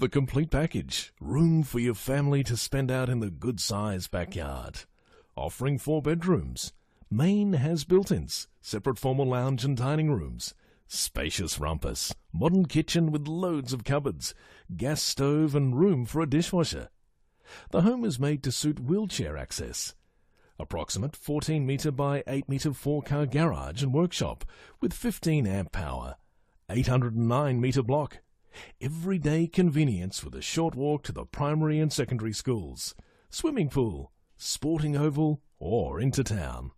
The complete package. Room for your family to spend out in the good sized backyard. Offering four bedrooms. Main has built ins, separate formal lounge and dining rooms. Spacious rumpus. Modern kitchen with loads of cupboards. Gas stove and room for a dishwasher. The home is made to suit wheelchair access. Approximate 14 metre by 8 metre 4 car garage and workshop with 15 amp power. 809 metre block. Everyday convenience with a short walk to the primary and secondary schools. Swimming pool, sporting oval, or into town.